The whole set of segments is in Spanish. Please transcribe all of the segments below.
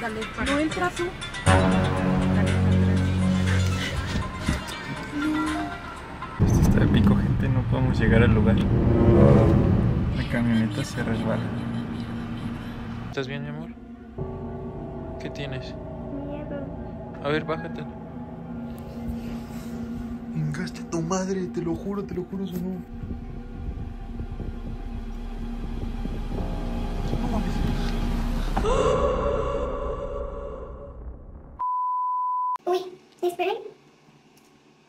Dale, para. No entra tú. Esto está épico, gente. No podemos llegar al lugar. La camioneta se resbala. ¿Estás bien, mi amor? ¿Qué tienes? A ver, bájate. Vengaste tu madre, te lo juro, te lo juro, sonó. No mames. Uy, esperen.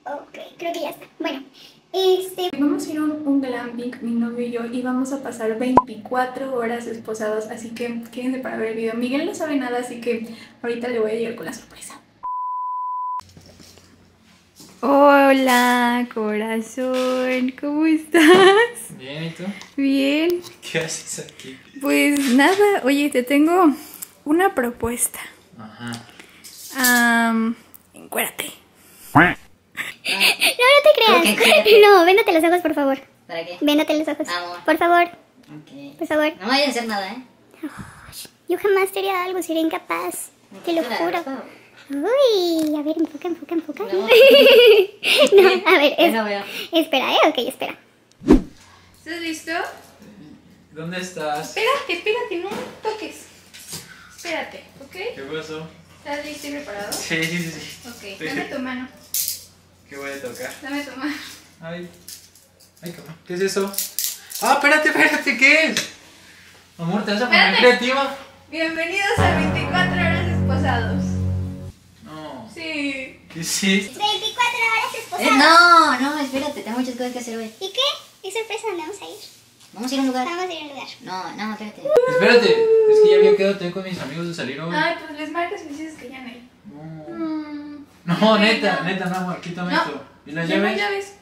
Ok, creo que ya está. Bueno, este. Vamos a ir a un, un glamping, mi novio y yo, y vamos a pasar 24 horas esposados, así que quédense para ver el video. Miguel no sabe nada, así que ahorita le voy a llegar con la sorpresa. Hola, corazón, ¿cómo estás? Bien, ¿y tú? Bien. ¿Qué haces aquí? Pues nada, oye, te tengo una propuesta. Ajá. Um, encuérdate. No, no te creas. No, véndate los ojos, por favor. ¿Para qué? Véndate los ojos. Amor. Por favor, Ok. por favor. No me vayas a hacer nada, ¿eh? Yo jamás te haría algo, sería incapaz. Te lo juro. Uy, a ver, enfoca, enfoca, enfoca. No. No, a ver, es- espera, eh, ok, espera. ¿Estás listo? ¿Dónde estás? Espérate, espérate, no toques. Espérate, ¿ok? ¿Qué pasó? ¿Estás listo y preparado? Sí, sí, sí. sí. Ok, dame tu mano. ¿Qué voy a tocar? Dame tu mano. Ay. Ay, cabrón. ¿Qué es eso? Ah, espérate, espérate, ¿qué es? Amor, ¿te vas a poner Espérate. creativa? Bienvenidos a 24 horas esposados. No. Sí. ¿Qué hiciste? 24 horas Eh, esposadas. no, no, espérate, tengo muchas cosas que hacer hoy. ¿Y qué? ¿Es sorpresa dónde vamos a ir? Vamos a ir a un lugar. Vamos a ir a un lugar. No, no, espérate. Espérate, es que ya había quedado también con mis amigos de salir hoy. Ay, pues les marcas y dices que ya no hay. No. No, neta, neta, no, amor, quítame No. esto. ¿Y las Ya no hay llaves? llaves.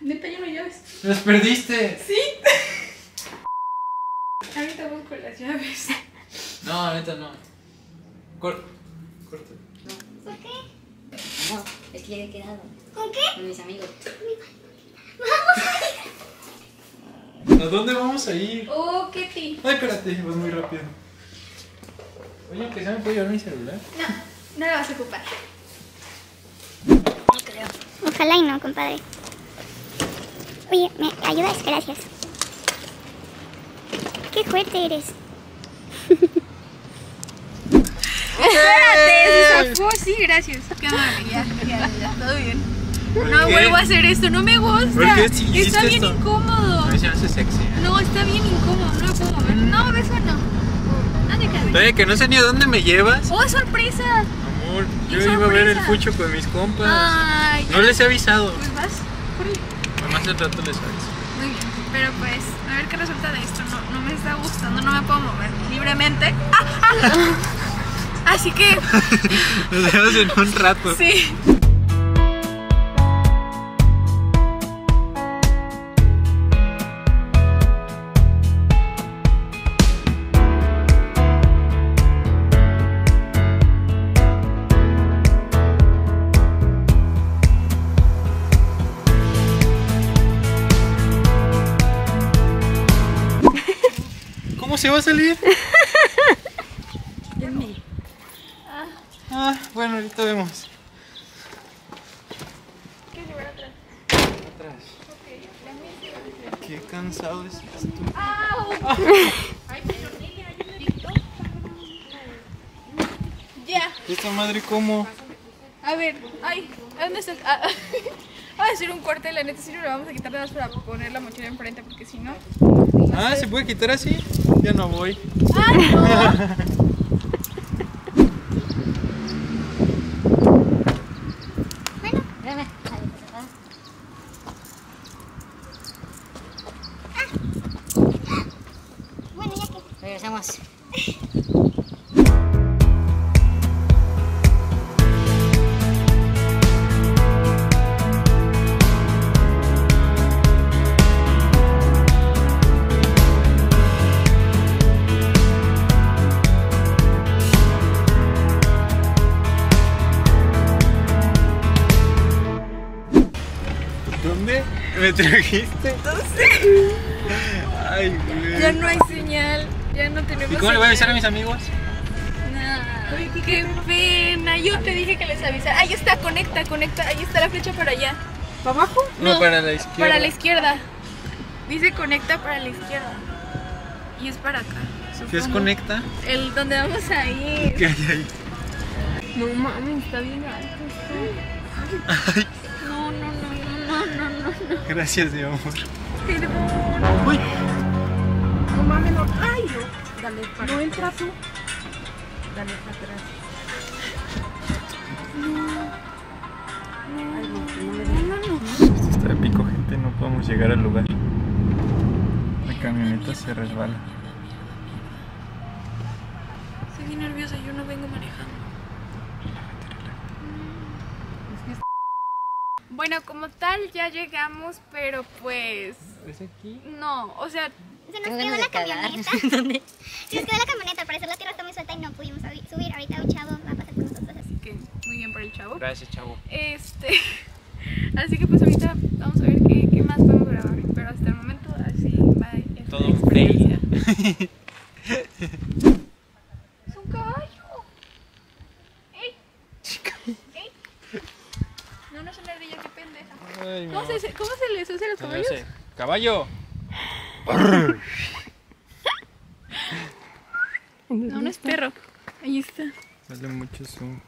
Neta, ya no llaves. Las perdiste. Sí. Ahorita busco las llaves. No, neta, no. Cor corta. ¿Por qué? No, es que ya había quedado ¿Con qué? con mis amigos. ¿A dónde vamos a ir? Oh, Ketty. Ay, espérate, vas muy rápido. Oye, aunque sea me puedo llevar mi celular. No, no la vas a ocupar. Ojalá y no, compadre. Oye, ¿me ayudas? Gracias. Qué fuerte eres. Espérate, se. Sí, gracias. Qué amable, ya, ya, ya, todo bien. No vuelvo a hacer esto, no me gusta. ¿Por qué si hiciste está bien esto? incómodo. Hace sexy. ¿eh? No, está bien incómodo, no lo puedo mover. No, beso no. No te cabes. Oye, que no sé ni a dónde me llevas. ¡Oh, sorpresa! Amor, yo ¡Qué iba a ver el fucho con mis compas. Ay, No les he avisado. pues vas. Corre. Más al rato les aviso. Muy bien, pero pues, a ver qué resulta de esto. No, no me está gustando, no me puedo mover libremente. ¡Ah, ah! Así que, Nos vemos en un rato. sí. Se va a salir? Ah, bueno, ahorita vemos. ¿Quieres llevar atrás? Atrás. Qué cansado estás tú. Ay, pero Nelia, ayúdame. Ya. Esta madre, ¿cómo? A ver, ay, ¿a dónde estás? Ah, Vamos a hacer un corte, la neta sí lo vamos a quitar nada más para poner la mochila enfrente porque si no. Ah, ¿se puede quitar así? Ya no voy. ¡Ay, no! me trajiste? Ay, güey. Ya no hay señal, ya no tenemos ¿Y cómo le voy a avisar a mis amigos? Nah. Qué pena. Yo te dije que les avisara. Ahí está, conecta, conecta. Ahí está la flecha para allá. ¿Para abajo? No, para la izquierda. Para la izquierda. Dice conecta para la izquierda. Y es para acá. ¿Qué es conecta? El donde vamos a ir. ¿Qué hay ahí? No mames, está bien alto no, no, no, no, no, no. Gracias, mi amor. Perdón. Uy, No mames, no. Ay, no. Dale para No entra tú. Dale para atrás. No, no dejes. esto está épico, gente. No podemos llegar al lugar. La camioneta se resbala. Estoy nerviosa, yo no vengo manejando. Bueno, como tal ya llegamos, pero pues ¿Es aquí? no, o sea, Se nos quedó la camioneta. ¿Dónde? Se nos quedó la camioneta. Al parecer la tierra está muy suelta y no pudimos subir. Ahorita un chavo va a pasar con nosotros. Así. que muy bien por el chavo. Gracias, chavo. Este, así que pues ahorita vamos a ver qué, qué más podemos grabar, pero hasta el momento así va Todo un. Es un caballo. ¡Ey! ¡Ey! No, no es una ardilla, qué pendeja. Ay, ¿Cómo se, ¿Cómo se les usa a los caballos? ¡Caballo! No, no es perro. Ahí está. Sale mucho zoom.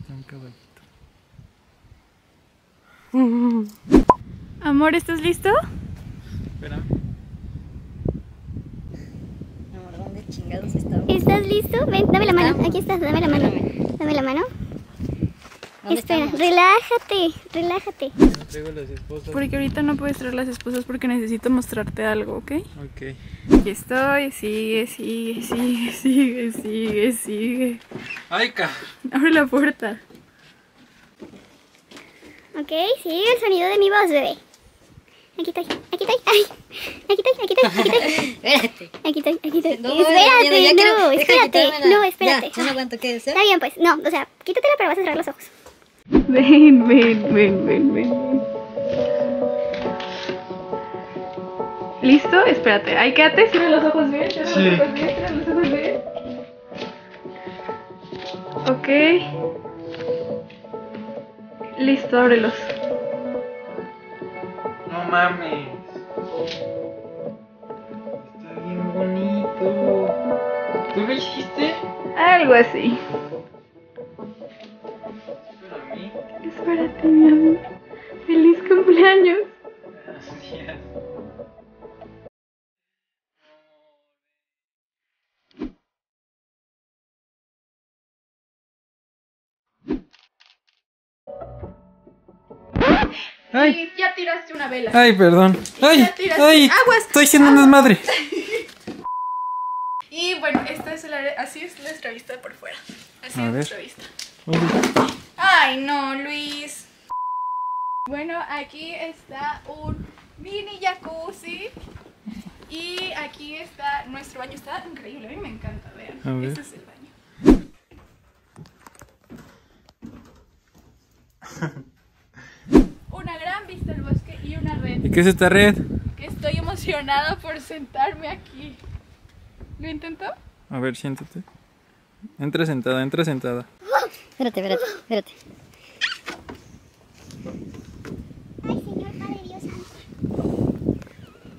Está un caballito. Amor, ¿estás listo? Espera. Amor, ¿dónde chingados estamos? ¿Estás listo? Ven, dame la mano. Aquí estás, dame la mano. Dame la mano. ¿Dónde Espera, estamos? relájate, relájate. No traigo las esposas. Porque ahorita no puedes traer las esposas porque necesito mostrarte algo, ¿ok? Ok. Aquí estoy, sigue, sigue, sigue, sigue, sigue, sigue. ¡Ay, ca! Abre la puerta. Ok, sigue el sonido de mi voz, bebé. Aquí estoy, aquí estoy, ay. Aquí estoy, aquí estoy, aquí estoy. Espérate. Aquí estoy, aquí estoy. No, ya, espérate, ya quiero- no, espérate. No, espérate. Ya, yo no aguanto, ¿qué deseo? Está bien, pues. No, o sea, quítatela, pero vas a cerrar los ojos. Ven, ven, ven, ven, ven. ¿Listo? Espérate. Ahí quédate, cierra los ojos bien, cierra Sí. los ojos bien, cierra los ojos bien. Ok. Listo, ábrelos. No mames. Está bien bonito. ¿Tú lo hiciste? Algo así. Espérate, mi amor. Feliz cumpleaños. Gracias. Ay, Y ya tiraste una vela. ay, perdón. Ay, Ya tiraste. ay, Aguas. estoy siendo un desmadre. Y bueno, esta es la, así es nuestra vista por fuera. Así A es ver. nuestra vista. Uy, Ay, no, Luis. Bueno, aquí está un mini jacuzzi. Y aquí está nuestro baño. Está increíble, a mí me encanta, vean. A ver. Este es el baño. Una gran vista al bosque y una red. ¿Y qué es esta red? Que estoy emocionada por sentarme aquí. ¿Lo intentó? A ver, siéntate. Entra sentada, entra sentada. Espérate, espérate, espérate. Ay, Señor Padre Dios Santo.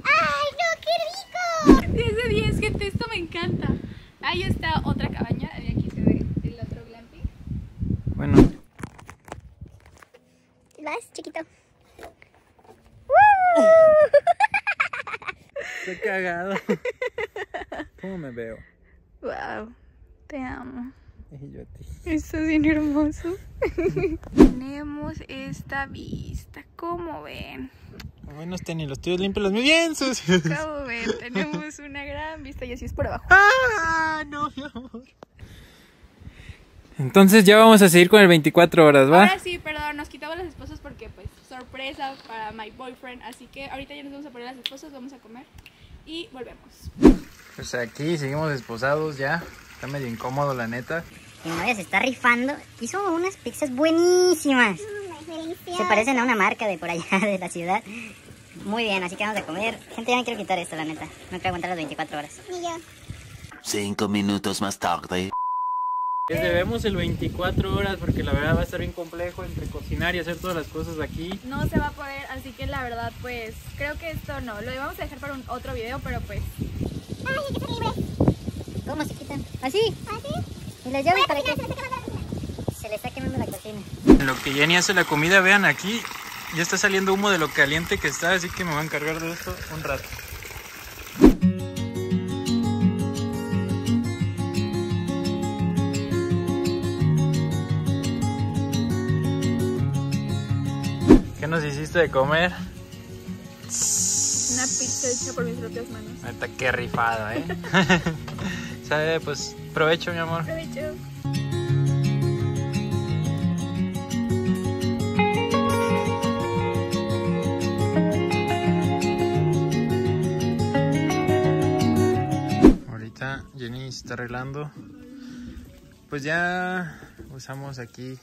¡Ay, no, qué rico! 10 de 10, gente, esto me encanta. Ahí está otra cabaña, y aquí se ve el otro glamping. Bueno, ¿Vas, chiquito? estoy cagado. ¿Cómo me veo? Wow, te amo. Y yo a ti. Estás bien hermoso. Tenemos esta vista, ¿cómo ven? Buenos tenis, los tuyos limpios, muy bien sucios. ¿Cómo ven? Tenemos una gran vista y así es por abajo. ¡Ah! No, mi amor. Entonces ya vamos a seguir con el 24 horas, ¿va? Ahora sí, perdón, nos quitamos las esposas porque pues sorpresa para my boyfriend, así que ahorita ya nos vamos a poner las esposas, vamos a comer y volvemos. Pues aquí seguimos esposados ya. Está medio incómodo, la neta. Mi novia se está rifando. Hizo unas pizzas buenísimas. Se parecen a una marca de por allá de la ciudad. Muy bien, así que vamos a comer. Gente, ya me quiero quitar esto, la neta. No quiero aguantar las 24 horas. Ni yo. Cinco minutos más tarde. Debemos el 24 horas porque la verdad va a estar bien complejo entre cocinar y hacer todas las cosas aquí. No se va a poder, así que la verdad, pues creo que esto no. Lo vamos a dejar para un otro video, pero pues. Ay, ser libres. ¿Cómo se quitan? ¿Así? ¿Así? ¿Y las llaves para qué? se está la le está quemando la cocina. En lo que Jenny hace la comida, vean aquí, ya está saliendo humo de lo caliente que está, así que me voy a encargar de esto un rato. ¿Qué nos hiciste de comer? Una pizza hecha por mis propias manos. Neta, qué rifado, ¿eh? Sabe, pues provecho, mi amor. Provecho. Ahorita Jenny se está arreglando. Pues ya usamos aquí.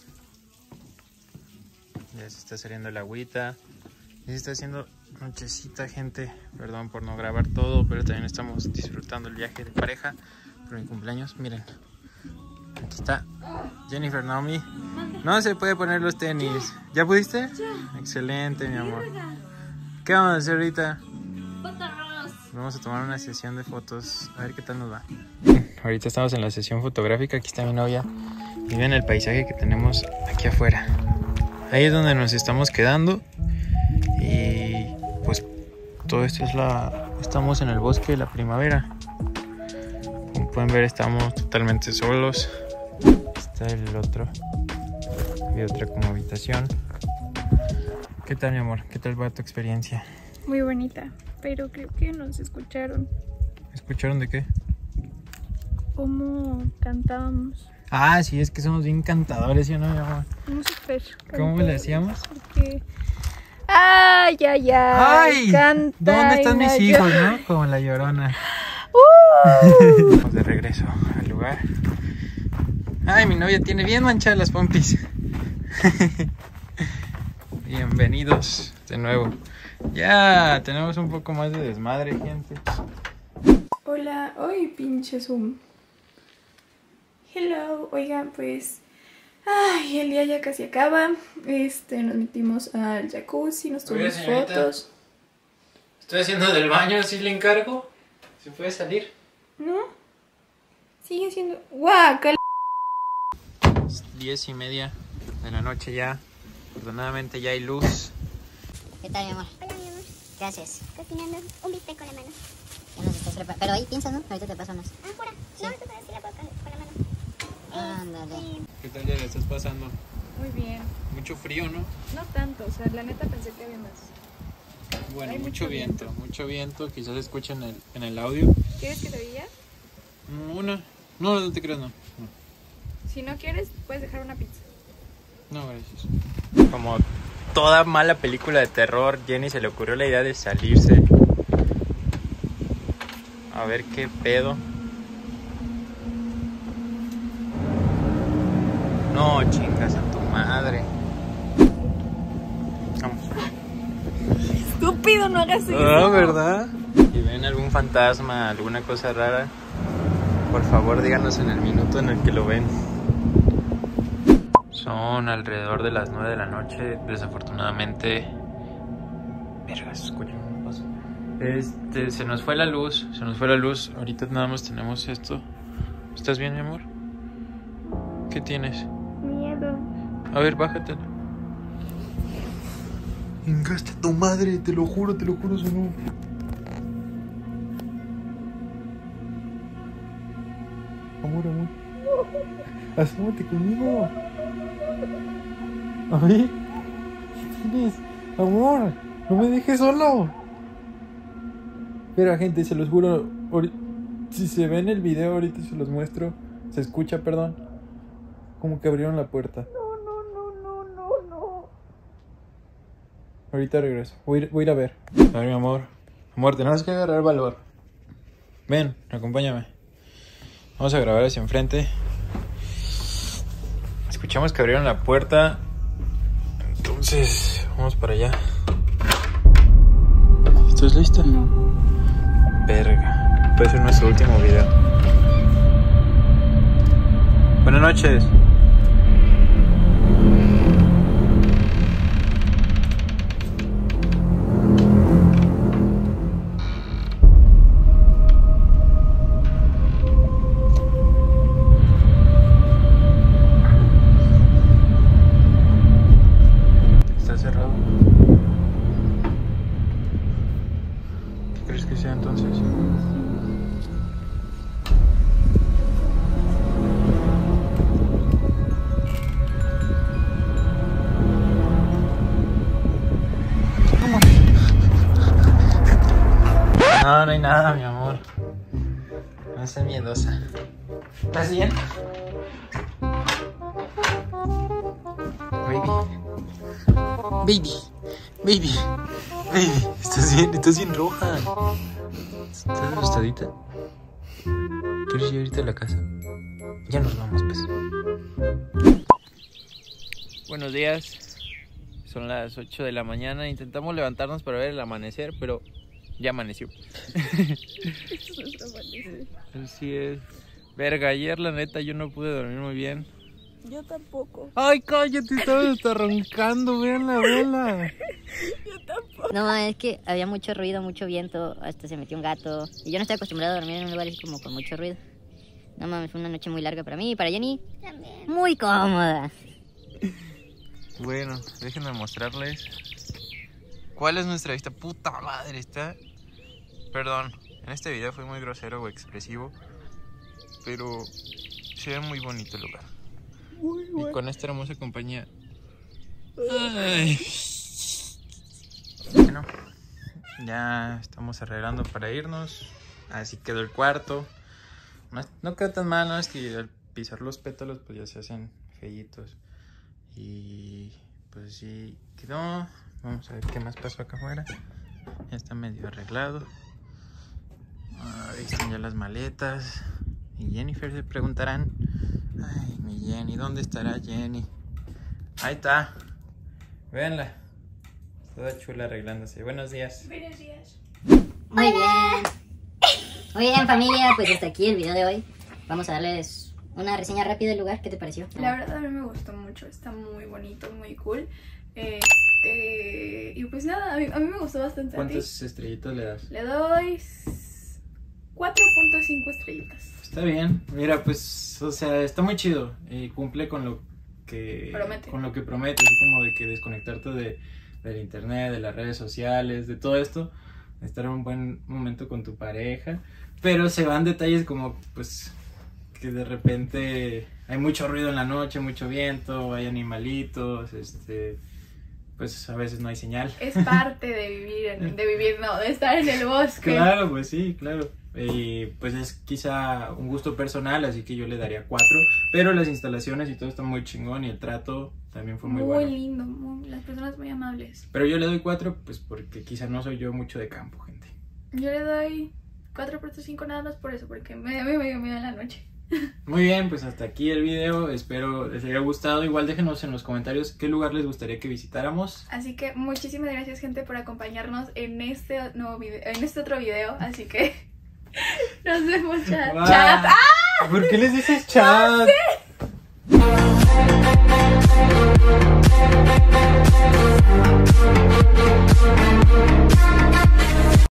Ya se está saliendo el agüita. Ya se está haciendo nochecita, gente. Perdón por no grabar todo, pero también estamos disfrutando el viaje de pareja por mi cumpleaños. Miren, aquí está Jennifer Naomi. No se puede poner los tenis. ¿Ya pudiste? Excelente, mi amor. ¿Qué vamos a hacer ahorita? Vamos a tomar una sesión de fotos, a ver qué tal nos va. Ahorita estamos en la sesión fotográfica, aquí está mi novia. Y ven el paisaje que tenemos aquí afuera. Ahí es donde nos estamos quedando. Y pues todo esto es la... Estamos en el bosque de la primavera. Como pueden ver estamos totalmente solos. Está el otro. Y otra como habitación. ¿Qué tal mi amor? ¿Qué tal va tu experiencia? Muy bonita, pero creo que nos escucharon ¿Escucharon de qué? cómo cantábamos. Ah, sí, es que somos bien cantadores, ¿sí o no, mi amor? Somos súper ¿Cómo le hacíamos? Porque... ¡Ay, ay, ay! Canta ¿Dónde están mis hijos, no? Como la llorona. Vamos de regreso al lugar. Ay, mi novia tiene bien manchadas las pompis. Bienvenidos de nuevo. Ya tenemos un poco más de desmadre, gente. Hola, hoy pinche Zoom. Hello, oigan, pues. Ay, el día ya casi acaba. Este, nos metimos al jacuzzi, nos tomamos fotos. Estoy haciendo del baño, ¿sí le encargo? ¿Se puede salir? ¿No? Sigue siendo. ¡Guau! Diez y media de la noche ya. Afortunadamente ya hay luz. ¿Qué tal, mi amor? Hola, mi amor. ¿Qué haces? Cocinando un bistec con la mano. ¿Qué nos estás preparando? Pero ahí piensas, ¿no? Ahorita te paso unas. Ah, jura. No, tú sabes que la puedo con, con la mano. Ándale. Este, ¿Qué tal ya le estás pasando? Muy bien. Mucho frío, ¿no? No tanto, o sea, la neta pensé que había más. Bueno, Hay mucho, mucho viento, mucho viento. Quizás escuchen en el, en el audio. ¿Quieres que te diga? Mm, Una. No, no te creas, no. No, Si no quieres, puedes dejar una pizza. no, gracias. Como toda mala película de terror, Jenny se le ocurrió la idea de salirse. A ver qué pedo. No, chingas Estúpido, no hagas eso. Ah, ¿verdad? Si ven algún fantasma, alguna cosa rara, por favor díganos en el minuto en el que lo ven. Son alrededor de las 9 de la noche, desafortunadamente... Verga, se escucha un paso. Este, se nos fue la luz, se nos fue la luz. Ahorita nada más tenemos esto. ¿Estás bien, mi amor? ¿Qué tienes? Miedo. A ver, bájate. Engaste tu madre, te lo juro, te lo juro, sonó. Amor, amor. Asómate conmigo. A ver. ¿Qué tienes? Amor, no me dejes solo. Mira, gente, se los juro. Si se ve en el video, ahorita se los muestro. Se escucha, perdón. Como que abrieron la puerta. No, no, no, no, no, no. Ahorita regreso. Voy, a ir- voy a ir a ver. A ver, mi amor. Amor, tenemos que agarrar valor. Ven, acompáñame. Vamos a grabar hacia enfrente. Escuchamos que abrieron la puerta. Entonces, vamos para allá. ¿Estás lista? No. Verga. Puede ser nuestro último video. Buenas noches. Hay nada, mi amor. No seas miedosa. ¿Estás bien? Baby. Baby. Baby. Baby. ¿Estás bien? Estás bien roja. ¿Estás asustadita? ¿Quieres ir ahorita a la casa? Ya nos vamos, pues. Buenos días. Son las 8 de la mañana. Intentamos levantarnos para ver el amanecer, pero ya amaneció. Así es. Verga, ayer la neta yo no pude dormir muy bien. Yo tampoco. Ay, cállate, estabas hasta roncando, véanla, véanla. No, es que había mucho ruido, mucho viento, hasta se metió un gato. Y yo no estoy acostumbrado a dormir en un lugar así como con mucho ruido. No mames, fue una noche muy larga para mí y para Jenny. Muy cómoda. Bueno, déjenme mostrarles cuál es nuestra vista. Puta madre, está. Perdón, en este video fue muy grosero o expresivo, pero se ve muy bonito el lugar. Y con esta hermosa compañía. Ay. Bueno, ya estamos arreglando para irnos. Así quedó el cuarto. No, no quedó tan mal, ¿no? Es que al pisar los pétalos, pues ya se hacen feitos. Y pues sí quedó. Vamos a ver qué más pasó acá afuera. Ya está medio arreglado. Ahí están ya las maletas. Y Jennifer se preguntarán. Ay, mi Jenny, ¿dónde estará Jenny? Ahí está. Véanla. Toda chula arreglándose. Buenos días. Buenos días. Muy bien. Muy bien, familia, pues hasta aquí el video de hoy. Vamos a darles una reseña rápida del lugar. ¿Qué te pareció? La verdad a mí me gustó mucho, está muy bonito, muy cool. Este, y pues nada, a mí, a mí me gustó bastante. ¿A ti? ¿Cuántas estrellitas le das? Le doy 4.5 estrellitas. Está bien. Mira, pues, o sea, está muy chido. Y cumple con lo que Promete. con lo que promete, así como de que desconectarte de, del internet, de las redes sociales, de todo esto, estar en un buen momento con tu pareja, pero se van detalles como pues que de repente hay mucho ruido en la noche, mucho viento, hay animalitos, este pues a veces no hay señal. Es parte de vivir, de vivir, no, de estar en el bosque. Claro, pues sí, claro. Y pues es quizá un gusto personal, así que yo le daría cuatro. Pero las instalaciones y todo está muy chingón y el trato también fue muy, Muy, bueno. lindo, muy- las personas muy amables. Pero yo le doy cuatro, pues porque quizá no soy yo mucho de campo, gente. Yo le doy 4.5 nada más por eso, porque me, me, me dio miedo en la noche. Muy bien, pues hasta aquí el video. Espero les haya gustado. Igual déjenos en los comentarios qué lugar les gustaría que visitáramos. Así que muchísimas gracias gente por acompañarnos en este nuevo video, en este otro video. Así que nos vemos chat. Chat. ¡Ah! ¿Por qué les dices chat?